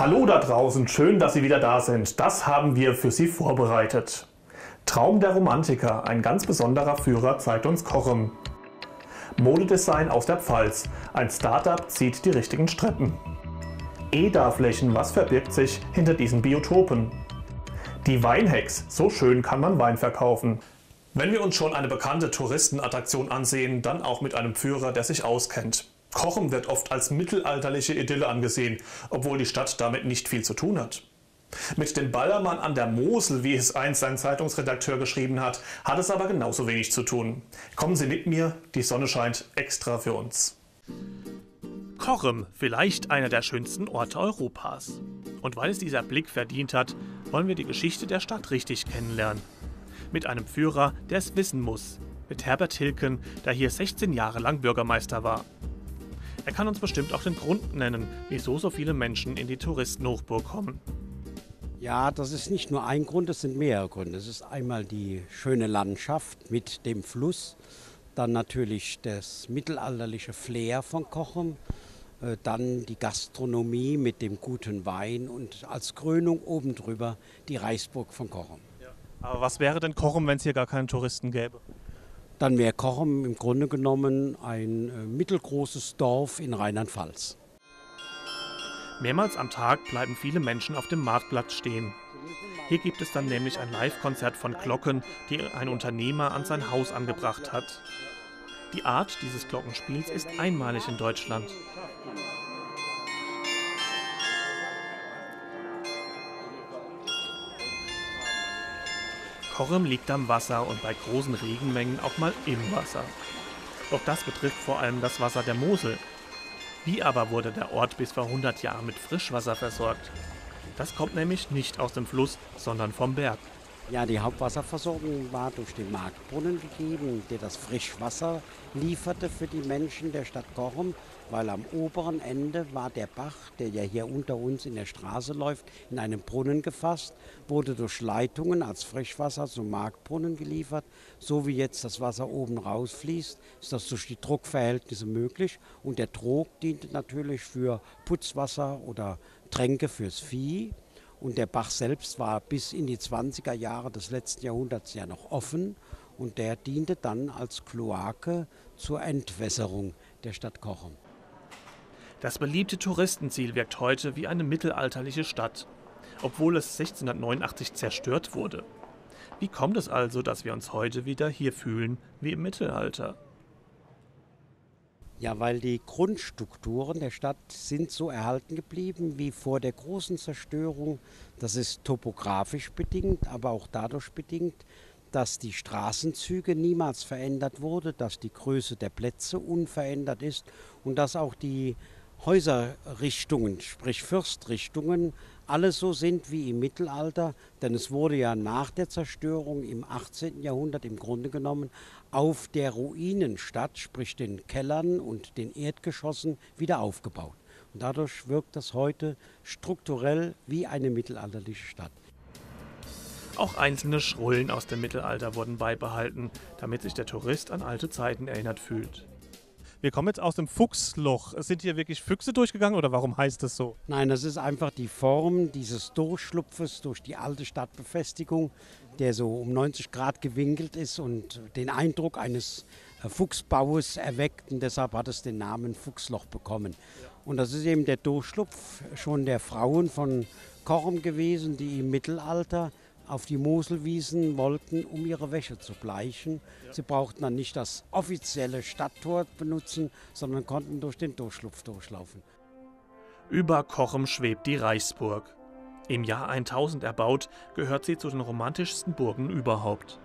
Hallo da draußen, schön, dass Sie wieder da sind. Das haben wir für Sie vorbereitet. Traum der Romantiker, ein ganz besonderer Führer zeigt uns Kochen. Modedesign aus der Pfalz, ein Startup zieht die richtigen Streppen. EDA-Flächen, was verbirgt sich hinter diesen Biotopen? Die Weinhex, so schön kann man Wein verkaufen. Wenn wir uns schon eine bekannte Touristenattraktion ansehen, dann auch mit einem Führer, der sich auskennt. Kochen wird oft als mittelalterliche Idylle angesehen, obwohl die Stadt damit nicht viel zu tun hat. Mit dem Ballermann an der Mosel, wie es einst sein Zeitungsredakteur geschrieben hat, hat es aber genauso wenig zu tun. Kommen Sie mit mir, die Sonne scheint extra für uns. Kochem, vielleicht einer der schönsten Orte Europas. Und weil es dieser Blick verdient hat, wollen wir die Geschichte der Stadt richtig kennenlernen. Mit einem Führer, der es wissen muss. Mit Herbert Hilken, der hier 16 Jahre lang Bürgermeister war. Er kann uns bestimmt auch den Grund nennen, wieso so viele Menschen in die Touristenhochburg kommen. Ja, das ist nicht nur ein Grund, es sind mehrere Gründe. Es ist einmal die schöne Landschaft mit dem Fluss, dann natürlich das mittelalterliche Flair von Kochem, äh, dann die Gastronomie mit dem guten Wein und als Krönung oben drüber die Reichsburg von Kochem. Ja. Aber was wäre denn Kochem, wenn es hier gar keinen Touristen gäbe? Dann wäre Kochem im Grunde genommen ein äh, mittelgroßes Dorf in Rheinland-Pfalz. Mehrmals am Tag bleiben viele Menschen auf dem Marktplatz stehen. Hier gibt es dann nämlich ein Live-Konzert von Glocken, die ein Unternehmer an sein Haus angebracht hat. Die Art dieses Glockenspiels ist einmalig in Deutschland. Korem liegt am Wasser und bei großen Regenmengen auch mal im Wasser. Doch das betrifft vor allem das Wasser der Mosel. Wie aber wurde der Ort bis vor 100 Jahren mit Frischwasser versorgt? Das kommt nämlich nicht aus dem Fluss, sondern vom Berg. Ja, die Hauptwasserversorgung war durch den Marktbrunnen gegeben, der das Frischwasser lieferte für die Menschen der Stadt Kochum, weil am oberen Ende war der Bach, der ja hier unter uns in der Straße läuft, in einem Brunnen gefasst, wurde durch Leitungen als Frischwasser zum Marktbrunnen geliefert. So wie jetzt das Wasser oben rausfließt, ist das durch die Druckverhältnisse möglich und der Trog diente natürlich für Putzwasser oder Tränke fürs Vieh. Und der Bach selbst war bis in die 20er Jahre des letzten Jahrhunderts ja noch offen und der diente dann als Kloake zur Entwässerung der Stadt Kochum. Das beliebte Touristenziel wirkt heute wie eine mittelalterliche Stadt, obwohl es 1689 zerstört wurde. Wie kommt es also, dass wir uns heute wieder hier fühlen wie im Mittelalter? Ja, weil die Grundstrukturen der Stadt sind so erhalten geblieben wie vor der großen Zerstörung. Das ist topografisch bedingt, aber auch dadurch bedingt, dass die Straßenzüge niemals verändert wurde, dass die Größe der Plätze unverändert ist und dass auch die Häuserrichtungen, sprich Fürstrichtungen, alle so sind wie im Mittelalter, denn es wurde ja nach der Zerstörung im 18. Jahrhundert im Grunde genommen auf der Ruinenstadt, sprich den Kellern und den Erdgeschossen, wieder aufgebaut. Und dadurch wirkt das heute strukturell wie eine mittelalterliche Stadt. Auch einzelne Schrullen aus dem Mittelalter wurden beibehalten, damit sich der Tourist an alte Zeiten erinnert fühlt. Wir kommen jetzt aus dem Fuchsloch. Sind hier wirklich Füchse durchgegangen oder warum heißt das so? Nein, das ist einfach die Form dieses Durchschlupfes durch die alte Stadtbefestigung, der so um 90 Grad gewinkelt ist und den Eindruck eines äh, Fuchsbaues erweckt und deshalb hat es den Namen Fuchsloch bekommen. Und das ist eben der Durchschlupf schon der Frauen von Korm gewesen, die im Mittelalter auf die Moselwiesen wollten, um ihre Wäsche zu bleichen. Sie brauchten dann nicht das offizielle Stadttor benutzen, sondern konnten durch den Durchschlupf durchlaufen. Über Kochem schwebt die Reichsburg. Im Jahr 1000 erbaut, gehört sie zu den romantischsten Burgen überhaupt.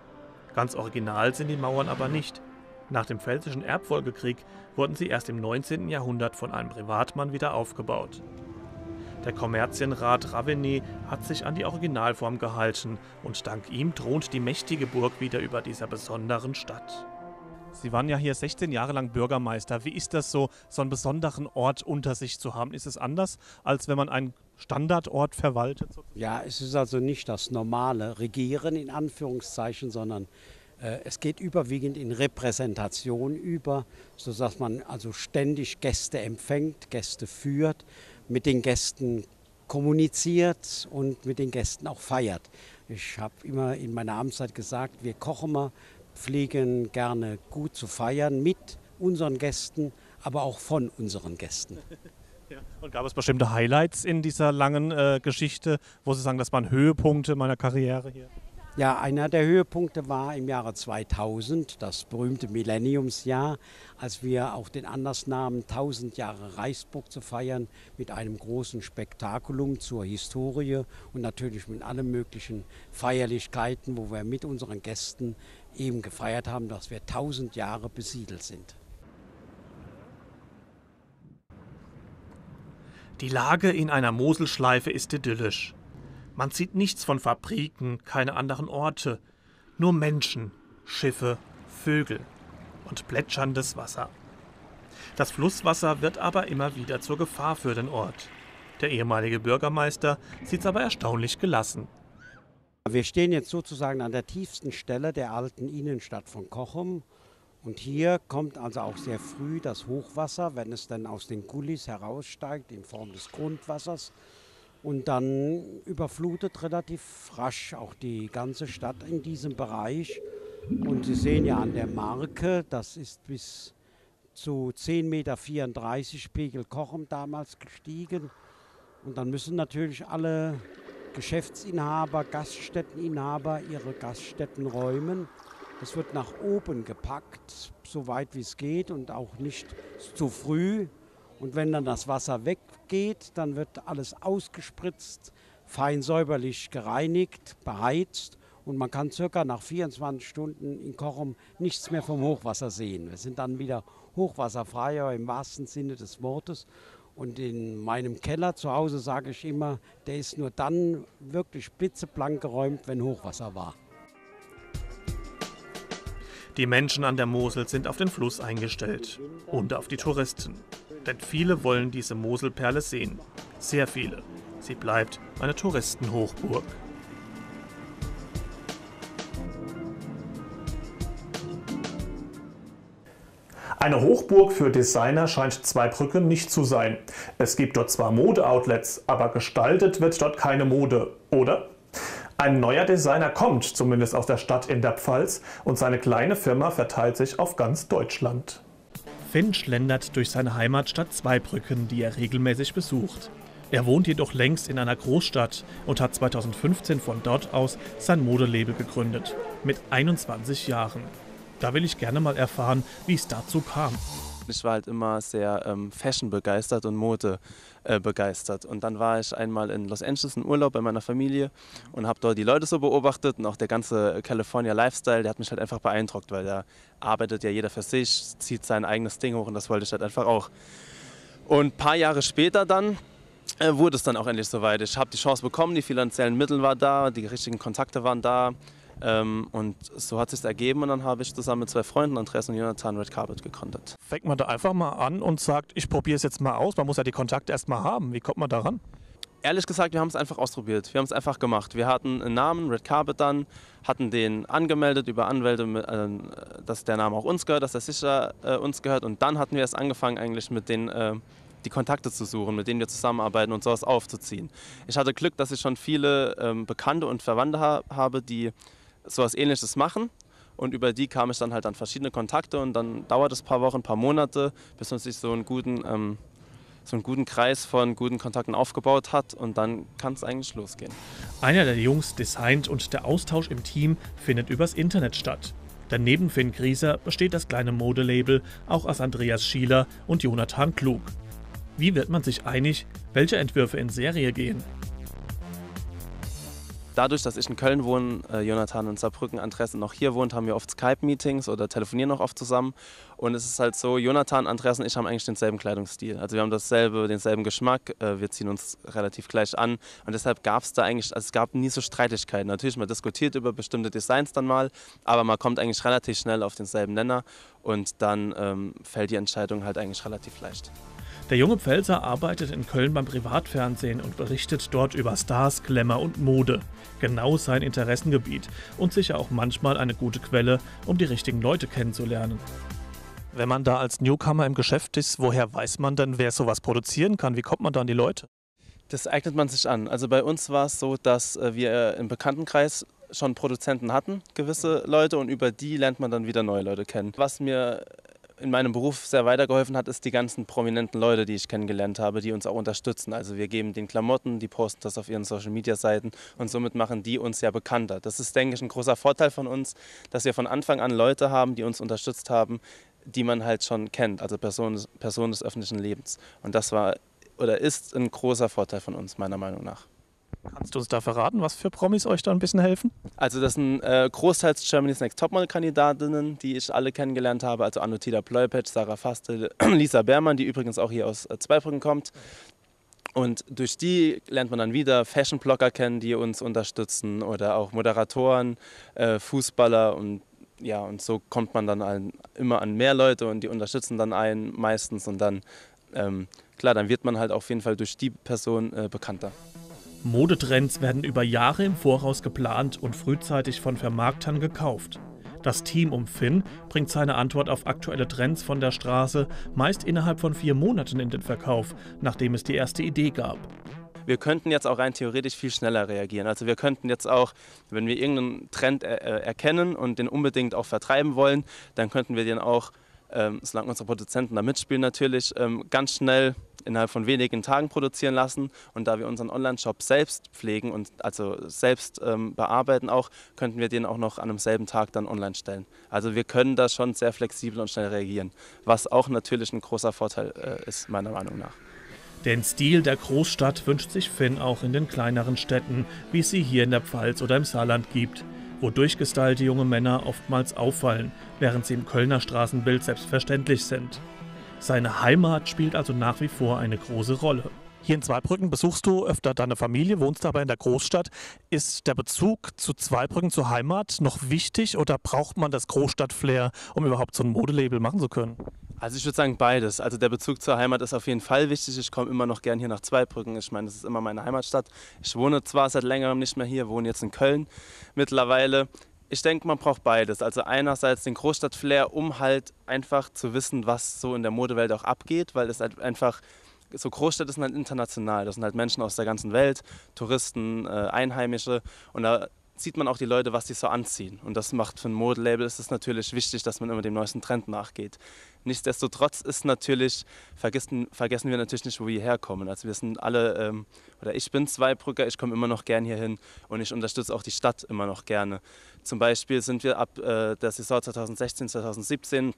Ganz original sind die Mauern aber nicht. Nach dem Pfälzischen Erbfolgekrieg wurden sie erst im 19. Jahrhundert von einem Privatmann wieder aufgebaut. Der Kommerzienrat Ravenay hat sich an die Originalform gehalten und dank ihm thront die mächtige Burg wieder über dieser besonderen Stadt. Sie waren ja hier 16 Jahre lang Bürgermeister. Wie ist das so, so einen besonderen Ort unter sich zu haben? Ist es anders, als wenn man einen Standardort verwaltet? Sozusagen? Ja, es ist also nicht das normale Regieren in Anführungszeichen, sondern äh, es geht überwiegend in Repräsentation über, sodass man also ständig Gäste empfängt, Gäste führt mit den Gästen kommuniziert und mit den Gästen auch feiert. Ich habe immer in meiner Amtszeit gesagt, wir kochen mal, pflegen gerne gut zu feiern mit unseren Gästen, aber auch von unseren Gästen. Ja. Und gab es bestimmte Highlights in dieser langen äh, Geschichte, wo Sie sagen, das waren Höhepunkte meiner Karriere hier? Ja, einer der Höhepunkte war im Jahre 2000, das berühmte Millenniumsjahr, als wir auch den Anlass nahmen, 1000 Jahre Reichsburg zu feiern mit einem großen Spektakulum zur Historie und natürlich mit allen möglichen Feierlichkeiten, wo wir mit unseren Gästen eben gefeiert haben, dass wir 1000 Jahre besiedelt sind. Die Lage in einer Moselschleife ist idyllisch. Man sieht nichts von Fabriken, keine anderen Orte, nur Menschen, Schiffe, Vögel und plätscherndes Wasser. Das Flusswasser wird aber immer wieder zur Gefahr für den Ort. Der ehemalige Bürgermeister sieht es aber erstaunlich gelassen. Wir stehen jetzt sozusagen an der tiefsten Stelle der alten Innenstadt von Kochum. Und hier kommt also auch sehr früh das Hochwasser, wenn es dann aus den Gullis heraussteigt in Form des Grundwassers und dann überflutet relativ rasch auch die ganze Stadt in diesem Bereich. Und Sie sehen ja an der Marke, das ist bis zu 10,34 Meter Pegel Kochen damals gestiegen. Und dann müssen natürlich alle Geschäftsinhaber, Gaststätteninhaber ihre Gaststätten räumen. Es wird nach oben gepackt, so weit wie es geht und auch nicht zu früh. Und wenn dann das Wasser weggeht, dann wird alles ausgespritzt, fein säuberlich gereinigt, beheizt und man kann circa nach 24 Stunden in Kochum nichts mehr vom Hochwasser sehen. Wir sind dann wieder hochwasserfrei, im wahrsten Sinne des Wortes. Und in meinem Keller zu Hause sage ich immer, der ist nur dann wirklich blitzeblank geräumt, wenn Hochwasser war. Die Menschen an der Mosel sind auf den Fluss eingestellt und auf die Touristen. Denn viele wollen diese Moselperle sehen. Sehr viele. Sie bleibt eine Touristenhochburg. Eine Hochburg für Designer scheint Zweibrücken nicht zu sein. Es gibt dort zwar Mode-Outlets, aber gestaltet wird dort keine Mode, oder? Ein neuer Designer kommt zumindest aus der Stadt in der Pfalz und seine kleine Firma verteilt sich auf ganz Deutschland. Finn schlendert durch seine Heimatstadt Zweibrücken, die er regelmäßig besucht. Er wohnt jedoch längst in einer Großstadt und hat 2015 von dort aus sein Modelabel gegründet. Mit 21 Jahren. Da will ich gerne mal erfahren, wie es dazu kam. Ich war halt immer sehr ähm, Fashion begeistert und Mode äh, begeistert. Und dann war ich einmal in Los Angeles in Urlaub bei meiner Familie und habe dort die Leute so beobachtet und auch der ganze California Lifestyle, der hat mich halt einfach beeindruckt, weil da arbeitet ja jeder für sich, zieht sein eigenes Ding hoch und das wollte ich halt einfach auch. Und ein paar Jahre später dann äh, wurde es dann auch endlich soweit. Ich habe die Chance bekommen, die finanziellen Mittel waren da, die richtigen Kontakte waren da. Ähm, und so hat es sich ergeben und dann habe ich zusammen mit zwei Freunden, Andreas und Jonathan, Red Carpet gegründet. Fängt man da einfach mal an und sagt, ich probiere es jetzt mal aus. Man muss ja die Kontakte erst mal haben. Wie kommt man daran? Ehrlich gesagt, wir haben es einfach ausprobiert. Wir haben es einfach gemacht. Wir hatten einen Namen, Red Carpet dann, hatten den angemeldet über Anwälte, äh, dass der Name auch uns gehört, dass er sicher äh, uns gehört. Und dann hatten wir erst angefangen eigentlich mit den äh, die Kontakte zu suchen, mit denen wir zusammenarbeiten und sowas aufzuziehen. Ich hatte Glück, dass ich schon viele ähm, Bekannte und Verwandte ha habe, die sowas ähnliches machen. Und über die kam ich dann halt an verschiedene Kontakte und dann dauert es ein paar Wochen, ein paar Monate, bis man sich so einen guten, ähm, so einen guten Kreis von guten Kontakten aufgebaut hat und dann kann es eigentlich losgehen. Einer der Jungs designt und der Austausch im Team findet übers Internet statt. Denn neben Finn Grieser besteht das kleine Modelabel auch aus Andreas Schieler und Jonathan Klug. Wie wird man sich einig, welche Entwürfe in Serie gehen? Dadurch, dass ich in Köln wohne, äh, Jonathan in Saarbrücken, Andreas noch hier wohnt, haben wir oft Skype-Meetings oder telefonieren auch oft zusammen. Und es ist halt so, Jonathan, Andreas und ich haben eigentlich denselben Kleidungsstil. Also wir haben dasselbe, denselben Geschmack, äh, wir ziehen uns relativ gleich an. Und deshalb gab es da eigentlich, also es gab nie so Streitigkeiten. Natürlich, man diskutiert über bestimmte Designs dann mal, aber man kommt eigentlich relativ schnell auf denselben Nenner und dann ähm, fällt die Entscheidung halt eigentlich relativ leicht. Der junge Pfälzer arbeitet in Köln beim Privatfernsehen und berichtet dort über Stars, Glamour und Mode. Genau sein Interessengebiet und sicher auch manchmal eine gute Quelle, um die richtigen Leute kennenzulernen. Wenn man da als Newcomer im Geschäft ist, woher weiß man denn, wer sowas produzieren kann? Wie kommt man da an die Leute? Das eignet man sich an. Also bei uns war es so, dass äh, wir im Bekanntenkreis schon Produzenten hatten, gewisse Leute, und über die lernt man dann wieder neue Leute kennen. Was mir in meinem Beruf sehr weitergeholfen hat, ist die ganzen prominenten Leute, die ich kennengelernt habe, die uns auch unterstützen. Also wir geben den Klamotten, die posten das auf ihren Social-Media-Seiten und somit machen die uns ja bekannter. Das ist, denke ich, ein großer Vorteil von uns, dass wir von Anfang an Leute haben, die uns unterstützt haben, die man halt schon kennt, also Personen, Personen des öffentlichen Lebens. Und das war oder ist ein großer Vorteil von uns, meiner Meinung nach. Kannst du uns da verraten, was für Promis euch da ein bisschen helfen? Also das sind äh, großteils Germany's Next Topmodel-Kandidatinnen, die ich alle kennengelernt habe. Also Anutila Pleupetsch, Sarah Fastel, Lisa Bermann, die übrigens auch hier aus äh, Zweibrücken kommt. Und durch die lernt man dann wieder Fashion-Blogger kennen, die uns unterstützen oder auch Moderatoren, äh, Fußballer und ja, und so kommt man dann an, immer an mehr Leute und die unterstützen dann einen meistens und dann, ähm, klar, dann wird man halt auf jeden Fall durch die Person äh, bekannter. Modetrends werden über Jahre im Voraus geplant und frühzeitig von Vermarktern gekauft. Das Team um Finn bringt seine Antwort auf aktuelle Trends von der Straße meist innerhalb von vier Monaten in den Verkauf, nachdem es die erste Idee gab. Wir könnten jetzt auch rein theoretisch viel schneller reagieren. Also wir könnten jetzt auch, wenn wir irgendeinen Trend er erkennen und den unbedingt auch vertreiben wollen, dann könnten wir den auch ähm, solange unsere Produzenten da mitspielen natürlich, ähm, ganz schnell innerhalb von wenigen Tagen produzieren lassen. Und da wir unseren Online-Shop selbst pflegen und also selbst ähm, bearbeiten auch, könnten wir den auch noch an demselben Tag dann online stellen. Also wir können da schon sehr flexibel und schnell reagieren, was auch natürlich ein großer Vorteil äh, ist, meiner Meinung nach. Den Stil der Großstadt wünscht sich Finn auch in den kleineren Städten, wie es sie hier in der Pfalz oder im Saarland gibt wo durchgestylte junge Männer oftmals auffallen, während sie im Kölner Straßenbild selbstverständlich sind. Seine Heimat spielt also nach wie vor eine große Rolle. Hier in Zweibrücken besuchst du öfter deine Familie, wohnst aber in der Großstadt. Ist der Bezug zu Zweibrücken, zur Heimat noch wichtig oder braucht man das Großstadtflair, um überhaupt so ein Modelabel machen zu können? Also ich würde sagen beides. Also der Bezug zur Heimat ist auf jeden Fall wichtig. Ich komme immer noch gern hier nach Zweibrücken. Ich meine, das ist immer meine Heimatstadt. Ich wohne zwar seit längerem nicht mehr hier, wohne jetzt in Köln mittlerweile. Ich denke, man braucht beides. Also einerseits den Großstadtflair, um halt einfach zu wissen, was so in der Modewelt auch abgeht, weil es halt einfach so Großstädte sind halt international. Das sind halt Menschen aus der ganzen Welt, Touristen, äh, Einheimische. Und da sieht man auch die Leute, was sie so anziehen. Und das macht für ein Modelabel ist es natürlich wichtig, dass man immer dem neuesten Trend nachgeht. Nichtsdestotrotz ist natürlich, vergessen, vergessen wir natürlich nicht, wo wir herkommen. Also wir sind alle, ähm, oder ich bin Zweibrücker, ich komme immer noch gern hier hin und ich unterstütze auch die Stadt immer noch gerne. Zum Beispiel sind wir ab äh, der Saison 2016, 2017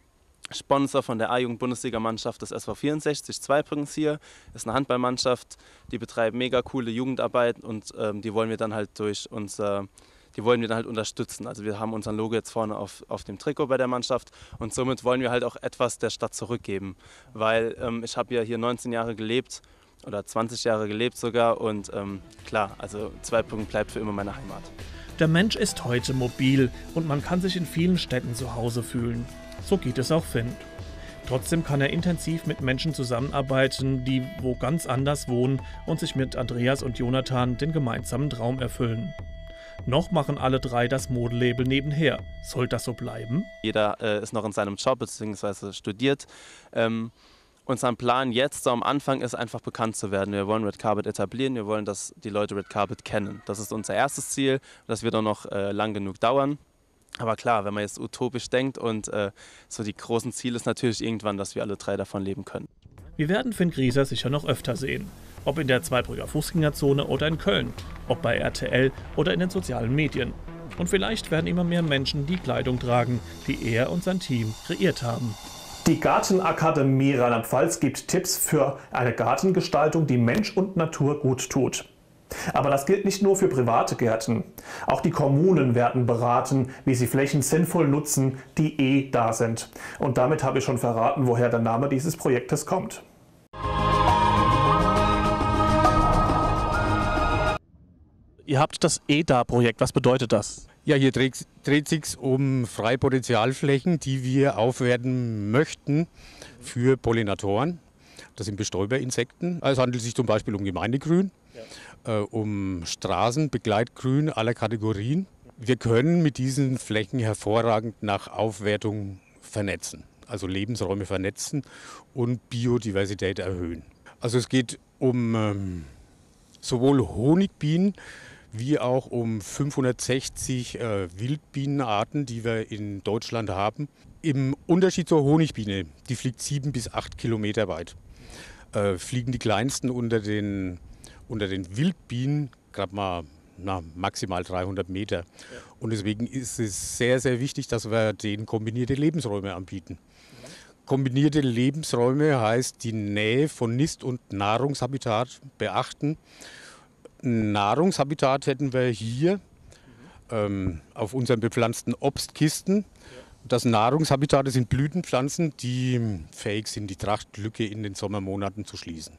Sponsor von der A-Jugend-Bundesligamannschaft des SV 64 Zweibrückens hier. Ist eine Handballmannschaft, die betreibt mega coole Jugendarbeit und ähm, die wollen wir dann halt durch unser die wollen wir dann halt unterstützen. Also wir haben unseren Logo jetzt vorne auf, auf dem Trikot bei der Mannschaft und somit wollen wir halt auch etwas der Stadt zurückgeben. Weil ähm, ich habe ja hier 19 Jahre gelebt oder 20 Jahre gelebt sogar und ähm, klar, also Zweibrücken bleibt für immer meine Heimat. Der Mensch ist heute mobil und man kann sich in vielen Städten zu Hause fühlen. So geht es auch Finn. Trotzdem kann er intensiv mit Menschen zusammenarbeiten, die wo ganz anders wohnen und sich mit Andreas und Jonathan den gemeinsamen Traum erfüllen. Noch machen alle drei das Modelabel nebenher. Soll das so bleiben? Jeder äh, ist noch in seinem Job bzw. studiert. Ähm, unser Plan jetzt so am Anfang ist einfach bekannt zu werden. Wir wollen Red Carpet etablieren, wir wollen, dass die Leute Red Carpet kennen. Das ist unser erstes Ziel. Das wird auch noch äh, lang genug dauern. Aber klar, wenn man jetzt utopisch denkt und äh, so die großen Ziele ist natürlich irgendwann, dass wir alle drei davon leben können. Wir werden Finn Grieser sicher noch öfter sehen. Ob in der Zweibrücker Fußgängerzone oder in Köln, ob bei RTL oder in den sozialen Medien. Und vielleicht werden immer mehr Menschen die Kleidung tragen, die er und sein Team kreiert haben. Die Gartenakademie Rheinland-Pfalz gibt Tipps für eine Gartengestaltung, die Mensch und Natur gut tut. Aber das gilt nicht nur für private Gärten. Auch die Kommunen werden beraten, wie sie Flächen sinnvoll nutzen, die eh da sind. Und damit habe ich schon verraten, woher der Name dieses Projektes kommt. Ihr habt das EDA-Projekt. Was bedeutet das? Ja, hier dreht, dreht sich um freie Potenzialflächen, die wir aufwerten möchten für Pollinatoren. Das sind Bestäuberinsekten. Es handelt sich zum Beispiel um Gemeindegrün äh, um Straßenbegleitgrün aller Kategorien. Wir können mit diesen Flächen hervorragend nach Aufwertung vernetzen, also Lebensräume vernetzen und Biodiversität erhöhen. Also es geht um ähm, sowohl Honigbienen wie auch um 560 äh, Wildbienenarten, die wir in Deutschland haben. Im Unterschied zur Honigbiene, die fliegt sieben bis acht Kilometer weit, äh, fliegen die kleinsten unter den, unter den Wildbienen gerade mal na, maximal 300 Meter. Ja. Und deswegen ist es sehr, sehr wichtig, dass wir denen kombinierte Lebensräume anbieten. Kombinierte Lebensräume heißt die Nähe von Nist- und Nahrungshabitat beachten. Nahrungshabitat hätten wir hier ähm, auf unseren bepflanzten Obstkisten. Das Nahrungshabitat sind Blütenpflanzen, die fähig sind, die Trachtlücke in den Sommermonaten zu schließen.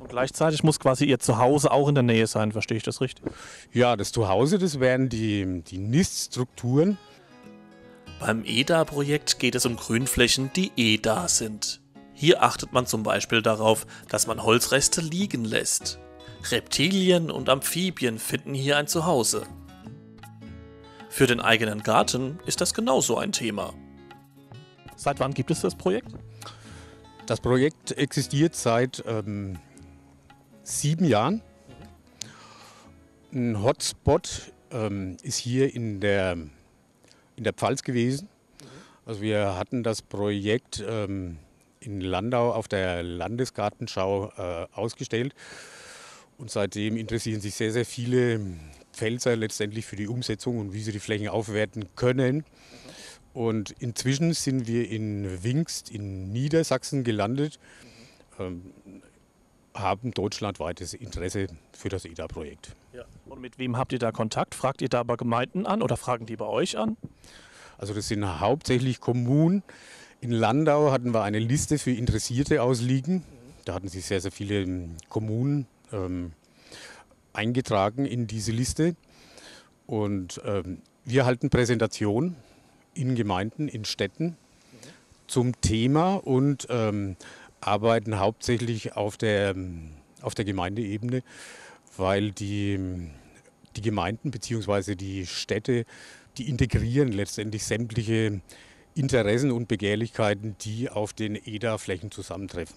Und gleichzeitig muss quasi Ihr Zuhause auch in der Nähe sein, verstehe ich das richtig? Ja, das Zuhause, das wären die, die Niststrukturen. Beim EDA-Projekt geht es um Grünflächen, die eh da sind. Hier achtet man zum Beispiel darauf, dass man Holzreste liegen lässt. Reptilien und Amphibien finden hier ein Zuhause. Für den eigenen Garten ist das genauso ein Thema. Seit wann gibt es das Projekt? Das Projekt existiert seit ähm, sieben Jahren. Ein Hotspot ähm, ist hier in der, in der Pfalz gewesen. Also wir hatten das Projekt ähm, in Landau auf der Landesgartenschau äh, ausgestellt. Und seitdem interessieren sich sehr, sehr viele Pfälzer letztendlich für die Umsetzung und wie sie die Flächen aufwerten können. Und inzwischen sind wir in Wingst in Niedersachsen gelandet, ähm, haben deutschlandweites Interesse für das EDA-Projekt. Ja. Und mit wem habt ihr da Kontakt? Fragt ihr da bei Gemeinden an oder fragen die bei euch an? Also das sind hauptsächlich Kommunen. In Landau hatten wir eine Liste für Interessierte ausliegen. Da hatten sich sehr, sehr viele ähm, Kommunen ähm, eingetragen in diese Liste. Und ähm, wir halten Präsentationen in Gemeinden, in Städten zum Thema und ähm, arbeiten hauptsächlich auf der, auf der Gemeindeebene, weil die, die Gemeinden bzw. die Städte, die integrieren letztendlich sämtliche Interessen und Begehrlichkeiten, die auf den EDA-Flächen zusammentreffen.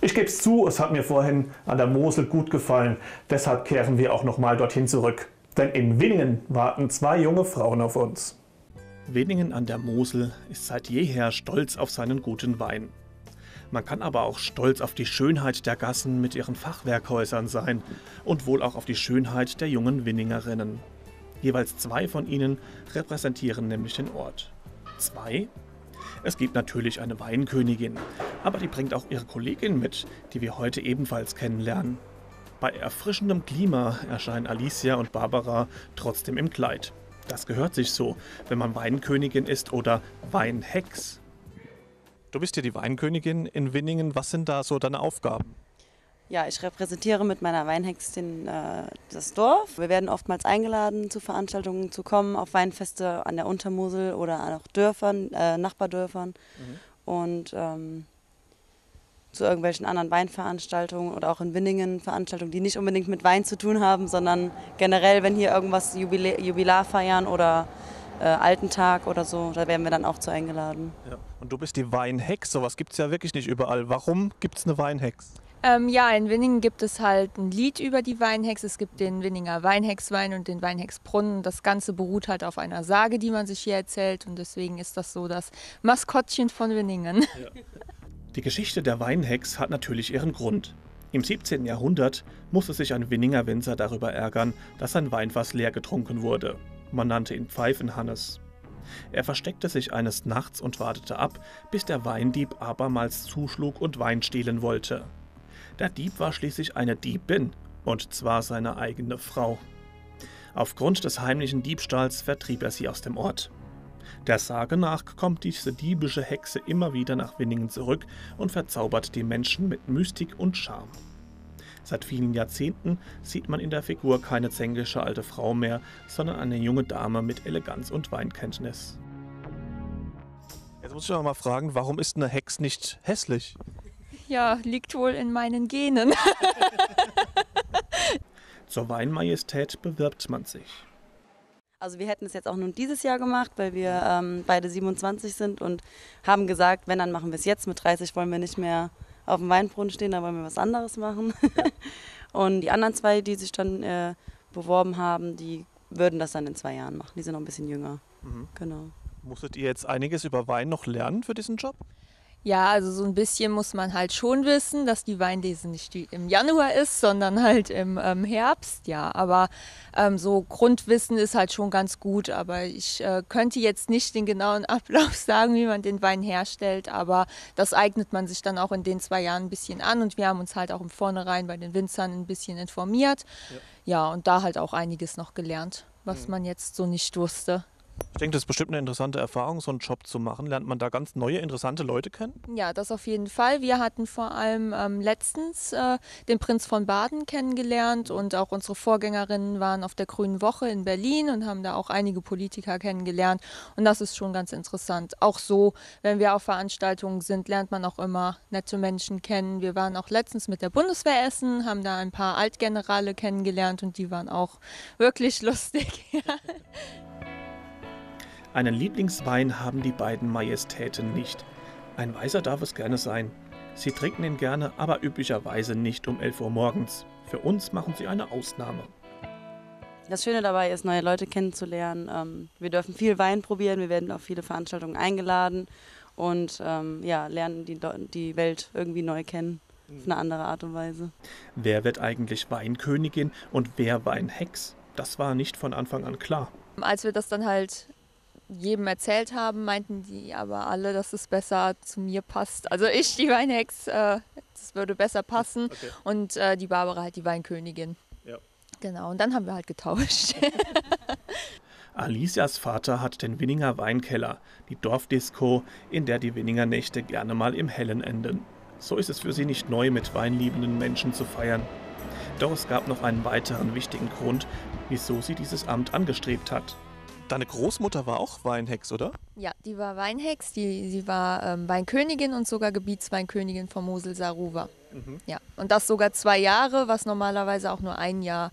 Ich gebe es zu, es hat mir vorhin an der Mosel gut gefallen. Deshalb kehren wir auch nochmal dorthin zurück. Denn in Winningen warten zwei junge Frauen auf uns. Winningen an der Mosel ist seit jeher stolz auf seinen guten Wein. Man kann aber auch stolz auf die Schönheit der Gassen mit ihren Fachwerkhäusern sein und wohl auch auf die Schönheit der jungen Winningerinnen. Jeweils zwei von ihnen repräsentieren nämlich den Ort. Zwei es gibt natürlich eine Weinkönigin, aber die bringt auch ihre Kollegin mit, die wir heute ebenfalls kennenlernen. Bei erfrischendem Klima erscheinen Alicia und Barbara trotzdem im Kleid. Das gehört sich so, wenn man Weinkönigin ist oder Weinhex. Du bist ja die Weinkönigin in Winningen. Was sind da so deine Aufgaben? Ja, ich repräsentiere mit meiner Weinhextin äh, das Dorf. Wir werden oftmals eingeladen, zu Veranstaltungen zu kommen, auf Weinfeste an der Untermosel oder auch Dörfern, äh, Nachbardörfern. Mhm. Und ähm, zu irgendwelchen anderen Weinveranstaltungen oder auch in Winningen Veranstaltungen, die nicht unbedingt mit Wein zu tun haben, sondern generell, wenn hier irgendwas Jubiläar, Jubilar feiern oder äh, Altentag oder so, da werden wir dann auch zu eingeladen. Ja. Und du bist die Weinhex, sowas gibt es ja wirklich nicht überall. Warum gibt es eine Weinhex? Ähm, ja, in Winningen gibt es halt ein Lied über die Weinhex. Es gibt den Winninger Weinhexwein und den Weinhexbrunnen. Das Ganze beruht halt auf einer Sage, die man sich hier erzählt. Und deswegen ist das so das Maskottchen von Winningen. Ja. Die Geschichte der Weinhex hat natürlich ihren Grund. Im 17. Jahrhundert musste sich ein Winninger Winzer darüber ärgern, dass sein Weinfass leer getrunken wurde. Man nannte ihn Pfeifenhannes. Er versteckte sich eines Nachts und wartete ab, bis der Weindieb abermals zuschlug und Wein stehlen wollte. Der Dieb war schließlich eine Diebin, und zwar seine eigene Frau. Aufgrund des heimlichen Diebstahls vertrieb er sie aus dem Ort. Der Sage nach kommt diese diebische Hexe immer wieder nach Winningen zurück und verzaubert die Menschen mit Mystik und Charme. Seit vielen Jahrzehnten sieht man in der Figur keine zänglische alte Frau mehr, sondern eine junge Dame mit Eleganz und Weinkenntnis. Jetzt muss ich aber mal fragen, warum ist eine Hex nicht hässlich? ja, liegt wohl in meinen Genen. Zur Weinmajestät bewirbt man sich. Also wir hätten es jetzt auch nun dieses Jahr gemacht, weil wir ähm, beide 27 sind und haben gesagt, wenn, dann machen wir es jetzt. Mit 30 wollen wir nicht mehr auf dem Weinbrunnen stehen, da wollen wir was anderes machen. Und die anderen zwei, die sich dann äh, beworben haben, die würden das dann in zwei Jahren machen. Die sind noch ein bisschen jünger. Mhm. Genau. Musstet ihr jetzt einiges über Wein noch lernen für diesen Job? Ja, also so ein bisschen muss man halt schon wissen, dass die Weinlese nicht im Januar ist, sondern halt im ähm, Herbst. Ja, aber ähm, so Grundwissen ist halt schon ganz gut. Aber ich äh, könnte jetzt nicht den genauen Ablauf sagen, wie man den Wein herstellt. Aber das eignet man sich dann auch in den zwei Jahren ein bisschen an. Und wir haben uns halt auch im Vornherein bei den Winzern ein bisschen informiert. Ja, ja und da halt auch einiges noch gelernt, was mhm. man jetzt so nicht wusste. Ich denke, das ist bestimmt eine interessante Erfahrung, so einen Job zu machen. Lernt man da ganz neue, interessante Leute kennen? Ja, das auf jeden Fall. Wir hatten vor allem ähm, letztens äh, den Prinz von Baden kennengelernt und auch unsere Vorgängerinnen waren auf der Grünen Woche in Berlin und haben da auch einige Politiker kennengelernt. Und das ist schon ganz interessant. Auch so, wenn wir auf Veranstaltungen sind, lernt man auch immer nette Menschen kennen. Wir waren auch letztens mit der Bundeswehr essen, haben da ein paar Altgenerale kennengelernt und die waren auch wirklich lustig. Einen Lieblingswein haben die beiden Majestäten nicht. Ein Weißer darf es gerne sein. Sie trinken ihn gerne, aber üblicherweise nicht um 11 Uhr morgens. Für uns machen sie eine Ausnahme. Das Schöne dabei ist, neue Leute kennenzulernen. Ähm, wir dürfen viel Wein probieren, wir werden auf viele Veranstaltungen eingeladen und ähm, ja, lernen die, die Welt irgendwie neu kennen. Auf eine andere Art und Weise. Wer wird eigentlich Weinkönigin und wer Weinhex? Das war nicht von Anfang an klar. Als wir das dann halt jedem erzählt haben, meinten die aber alle, dass es besser zu mir passt. Also ich, die Weinhex, äh, das würde besser passen okay. und äh, die Barbara halt die Weinkönigin. Ja. Genau, und dann haben wir halt getauscht. Alicias Vater hat den Winninger Weinkeller, die Dorfdisco, in der die Winninger Nächte gerne mal im Hellen enden. So ist es für sie nicht neu, mit weinliebenden Menschen zu feiern. Doch es gab noch einen weiteren wichtigen Grund, wieso sie dieses Amt angestrebt hat. Deine Großmutter war auch Weinhex, oder? Ja, die war Weinhex, die, sie war ähm, Weinkönigin und sogar Gebietsweinkönigin von Mosel-Saruwa. Mhm. Ja, und das sogar zwei Jahre, was normalerweise auch nur ein Jahr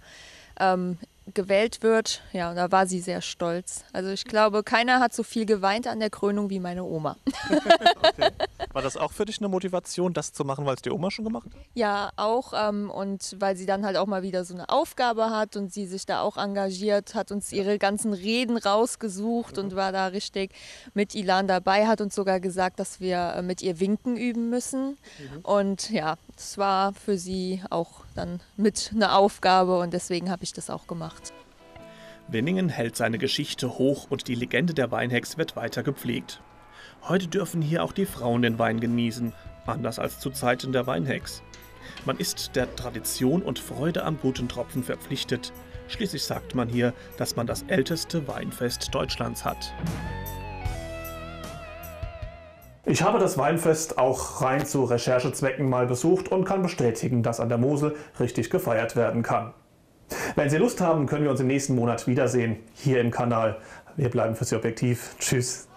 ähm, gewählt wird. Ja, und da war sie sehr stolz. Also ich glaube, keiner hat so viel geweint an der Krönung wie meine Oma. okay. War das auch für dich eine Motivation, das zu machen, weil es die Oma schon gemacht hat? Ja, auch. Ähm, und weil sie dann halt auch mal wieder so eine Aufgabe hat und sie sich da auch engagiert, hat uns ihre ganzen Reden rausgesucht mhm. und war da richtig mit Ilan dabei, hat uns sogar gesagt, dass wir äh, mit ihr Winken üben müssen. Mhm. Und ja, das war für sie auch dann mit eine Aufgabe und deswegen habe ich das auch gemacht. Winningen hält seine Geschichte hoch und die Legende der Weinhex wird weiter gepflegt. Heute dürfen hier auch die Frauen den Wein genießen, anders als zu Zeiten der Weinhex. Man ist der Tradition und Freude am guten Tropfen verpflichtet. Schließlich sagt man hier, dass man das älteste Weinfest Deutschlands hat. Ich habe das Weinfest auch rein zu Recherchezwecken mal besucht und kann bestätigen, dass an der Mosel richtig gefeiert werden kann. Wenn Sie Lust haben, können wir uns im nächsten Monat wiedersehen, hier im Kanal. Wir bleiben für Sie objektiv. Tschüss.